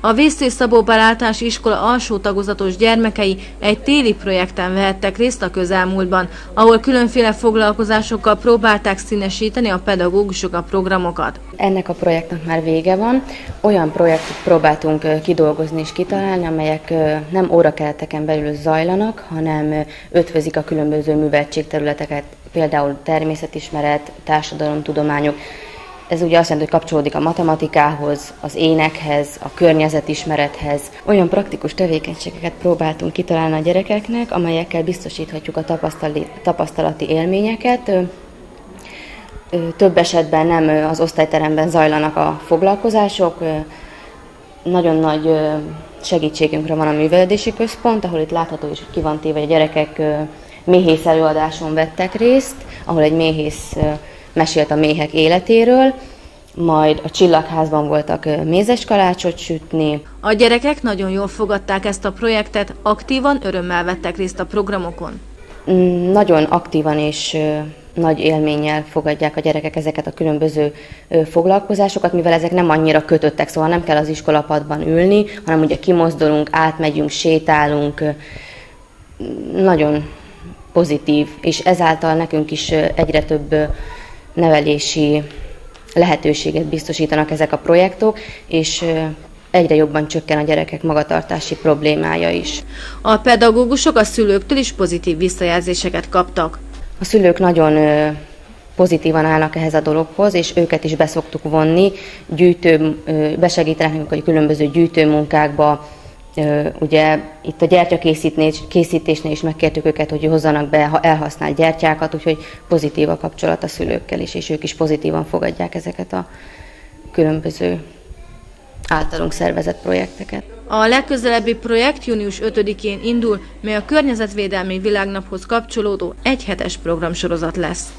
A Vésztés Szabópár általános iskola alsó tagozatos gyermekei egy téli projekten vehettek részt a közelmúltban, ahol különféle foglalkozásokkal próbálták színesíteni a pedagógusok a programokat. Ennek a projektnek már vége van. Olyan projektet próbáltunk kidolgozni és kitalálni, amelyek nem órakereteken belül zajlanak, hanem ötvözik a különböző műveltségterületeket, például természetismeret, társadalomtudományok, ez ugye azt jelenti, hogy kapcsolódik a matematikához, az énekhez, a környezetismerethez. Olyan praktikus tevékenységeket próbáltunk kitalálni a gyerekeknek, amelyekkel biztosíthatjuk a tapasztalati élményeket. Több esetben nem az osztályteremben zajlanak a foglalkozások. Nagyon nagy segítségünkre van a művelődési központ, ahol itt látható is, hogy ki van téve, a gyerekek méhész előadáson vettek részt, ahol egy méhész mesélt a méhek életéről, majd a csillagházban voltak mézes kalácsot sütni. A gyerekek nagyon jól fogadták ezt a projektet, aktívan, örömmel vettek részt a programokon. Mm, nagyon aktívan és nagy élménnyel fogadják a gyerekek ezeket a különböző foglalkozásokat, mivel ezek nem annyira kötöttek, szóval nem kell az iskolapadban ülni, hanem ugye kimozdulunk, átmegyünk, sétálunk, nagyon pozitív, és ezáltal nekünk is egyre több nevelési lehetőséget biztosítanak ezek a projektok, és egyre jobban csökken a gyerekek magatartási problémája is. A pedagógusok a szülőktől is pozitív visszajelzéseket kaptak. A szülők nagyon pozitívan állnak ehhez a dologhoz, és őket is beszoktuk vonni, gyűjtő, besegítenek a különböző gyűjtőmunkákba, Ugye itt a gyertyakészítésnél is megkértük őket, hogy hozzanak be elhasznált gyertyákat, úgyhogy pozitív a kapcsolat a szülőkkel is, és ők is pozitívan fogadják ezeket a különböző általunk szervezett projekteket. A legközelebbi projekt június 5-én indul, mely a Környezetvédelmi Világnaphoz kapcsolódó egyhetes programsorozat lesz.